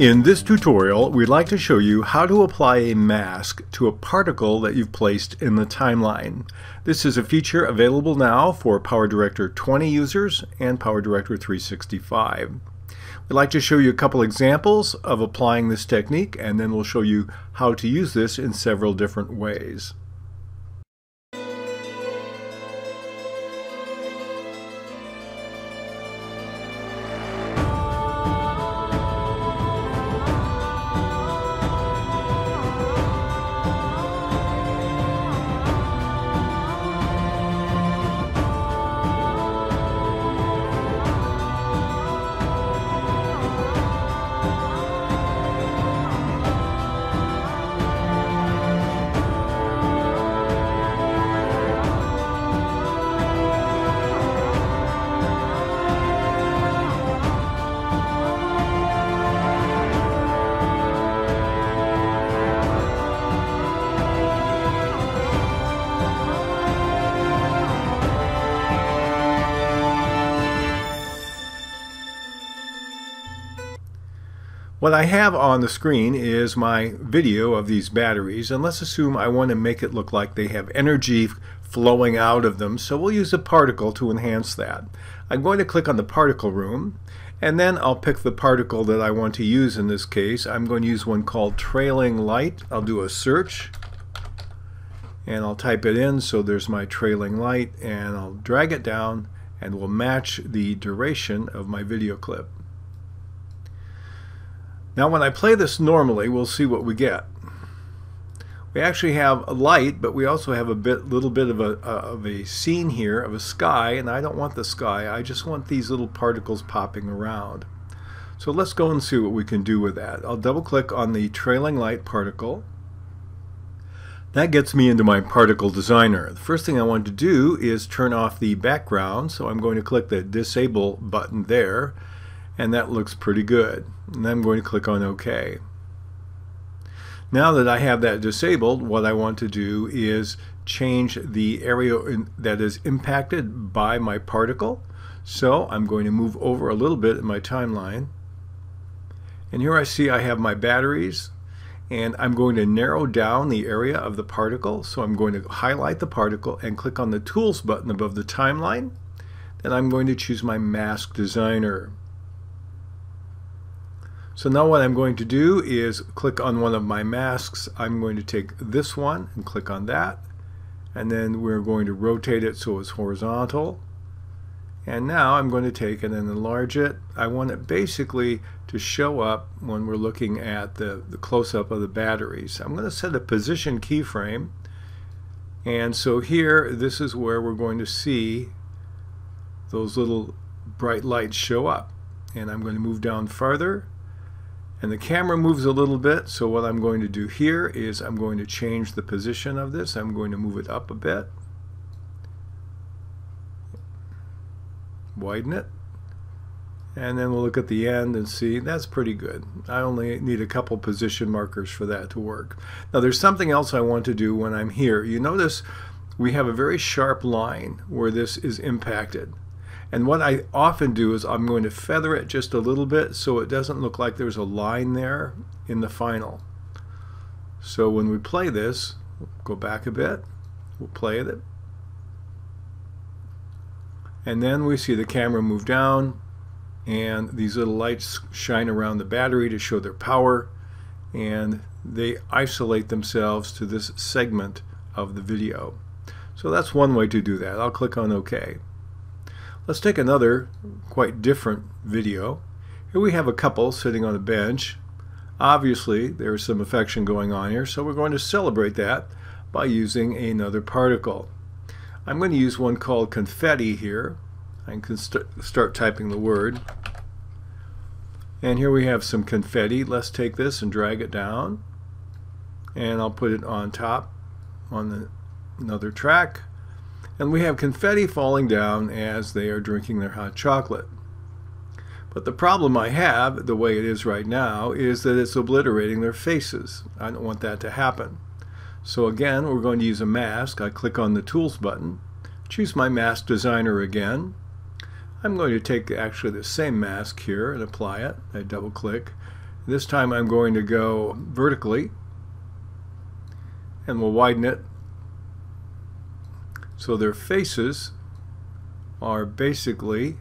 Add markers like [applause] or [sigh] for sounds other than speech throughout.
In this tutorial, we'd like to show you how to apply a mask to a particle that you've placed in the timeline. This is a feature available now for PowerDirector 20 users and PowerDirector 365. We'd like to show you a couple examples of applying this technique and then we'll show you how to use this in several different ways. What I have on the screen is my video of these batteries and let's assume I want to make it look like they have energy flowing out of them so we'll use a particle to enhance that. I'm going to click on the particle room and then I'll pick the particle that I want to use in this case. I'm going to use one called trailing light. I'll do a search and I'll type it in so there's my trailing light and I'll drag it down and will match the duration of my video clip. Now when I play this normally, we'll see what we get. We actually have a light, but we also have a bit, little bit of a, uh, of a scene here of a sky, and I don't want the sky, I just want these little particles popping around. So let's go and see what we can do with that. I'll double click on the trailing light particle. That gets me into my particle designer. The first thing I want to do is turn off the background, so I'm going to click the disable button there and that looks pretty good. And I'm going to click on OK. Now that I have that disabled, what I want to do is change the area in, that is impacted by my particle. So I'm going to move over a little bit in my timeline. And here I see I have my batteries and I'm going to narrow down the area of the particle. So I'm going to highlight the particle and click on the Tools button above the timeline. Then I'm going to choose my Mask Designer. So now what I'm going to do is click on one of my masks. I'm going to take this one and click on that. And then we're going to rotate it so it's horizontal. And now I'm going to take it and enlarge it. I want it basically to show up when we're looking at the, the close-up of the batteries. I'm going to set a position keyframe. And so here, this is where we're going to see those little bright lights show up. And I'm going to move down farther and the camera moves a little bit, so what I'm going to do here is I'm going to change the position of this. I'm going to move it up a bit. Widen it. And then we'll look at the end and see that's pretty good. I only need a couple position markers for that to work. Now there's something else I want to do when I'm here. You notice we have a very sharp line where this is impacted. And what I often do is I'm going to feather it just a little bit so it doesn't look like there's a line there in the final. So when we play this, go back a bit, we'll play it. And then we see the camera move down and these little lights shine around the battery to show their power and they isolate themselves to this segment of the video. So that's one way to do that. I'll click on OK. Let's take another quite different video. Here we have a couple sitting on a bench. Obviously there's some affection going on here so we're going to celebrate that by using another particle. I'm going to use one called confetti here. I can st start typing the word. And here we have some confetti. Let's take this and drag it down. And I'll put it on top on the, another track and we have confetti falling down as they are drinking their hot chocolate. But the problem I have, the way it is right now, is that it's obliterating their faces. I don't want that to happen. So again, we're going to use a mask. I click on the Tools button, choose my mask designer again. I'm going to take actually the same mask here and apply it. I double click. This time I'm going to go vertically and we'll widen it so their faces are basically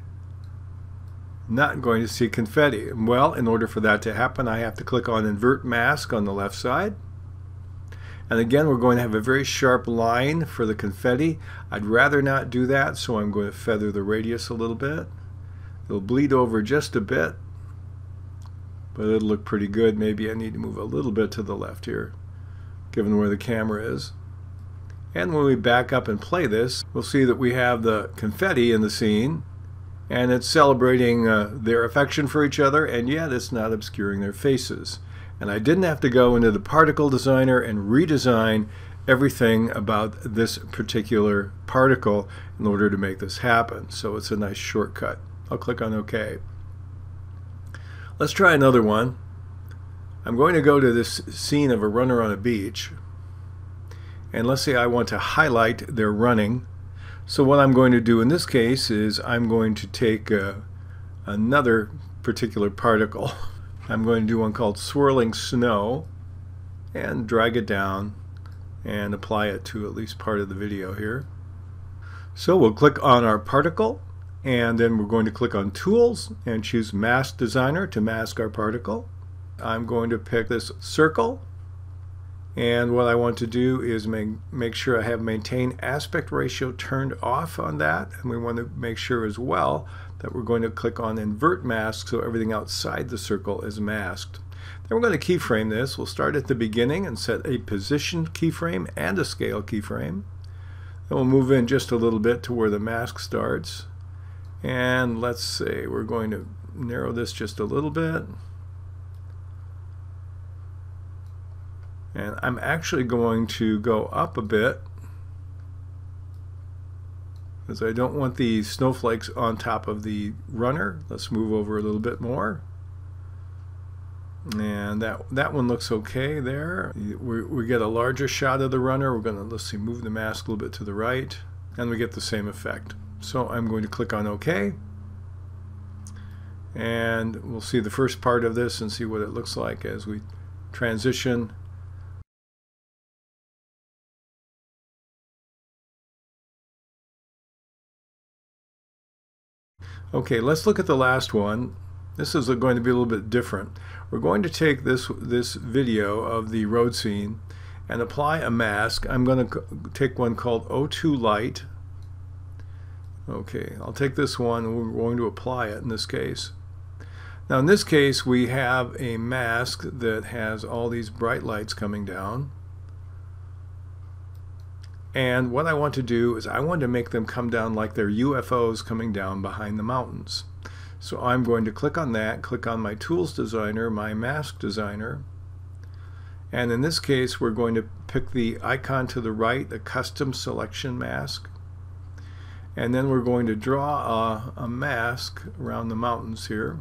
not going to see confetti. Well, in order for that to happen, I have to click on Invert Mask on the left side. And again, we're going to have a very sharp line for the confetti. I'd rather not do that, so I'm going to feather the radius a little bit. It'll bleed over just a bit, but it'll look pretty good. Maybe I need to move a little bit to the left here, given where the camera is. And when we back up and play this, we'll see that we have the confetti in the scene, and it's celebrating uh, their affection for each other, and yet it's not obscuring their faces. And I didn't have to go into the particle designer and redesign everything about this particular particle in order to make this happen. So it's a nice shortcut. I'll click on OK. Let's try another one. I'm going to go to this scene of a runner on a beach. And let's say I want to highlight their running. So what I'm going to do in this case is I'm going to take uh, another particular particle. [laughs] I'm going to do one called swirling snow and drag it down and apply it to at least part of the video here. So we'll click on our particle and then we're going to click on tools and choose mask designer to mask our particle. I'm going to pick this circle and what I want to do is make, make sure I have maintain aspect ratio turned off on that and we want to make sure as well that we're going to click on invert mask so everything outside the circle is masked. Then we're going to keyframe this. We'll start at the beginning and set a position keyframe and a scale keyframe. Then we'll move in just a little bit to where the mask starts. And let's say we're going to narrow this just a little bit. And I'm actually going to go up a bit because I don't want the snowflakes on top of the runner. Let's move over a little bit more. And that that one looks okay there. We, we get a larger shot of the runner. We're going to, let's see, move the mask a little bit to the right. And we get the same effect. So I'm going to click on OK. And we'll see the first part of this and see what it looks like as we transition Okay, let's look at the last one. This is going to be a little bit different. We're going to take this, this video of the road scene and apply a mask. I'm going to take one called O2 Light. Okay, I'll take this one and we're going to apply it in this case. Now in this case we have a mask that has all these bright lights coming down. And what I want to do is I want to make them come down like they're UFOs coming down behind the mountains. So I'm going to click on that, click on my Tools Designer, my Mask Designer, and in this case we're going to pick the icon to the right, the Custom Selection Mask, and then we're going to draw a, a mask around the mountains here.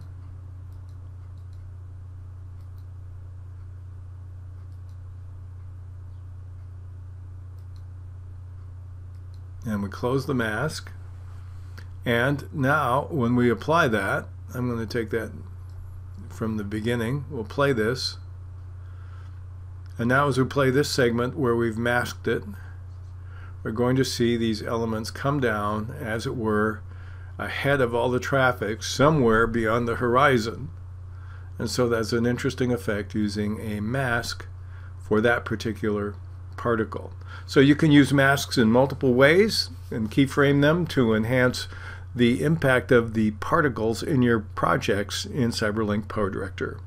And we close the mask. And now when we apply that I'm going to take that from the beginning. We'll play this. And now as we play this segment where we've masked it we're going to see these elements come down as it were ahead of all the traffic somewhere beyond the horizon. And so that's an interesting effect using a mask for that particular particle. So you can use masks in multiple ways and keyframe them to enhance the impact of the particles in your projects in CyberLink PowerDirector.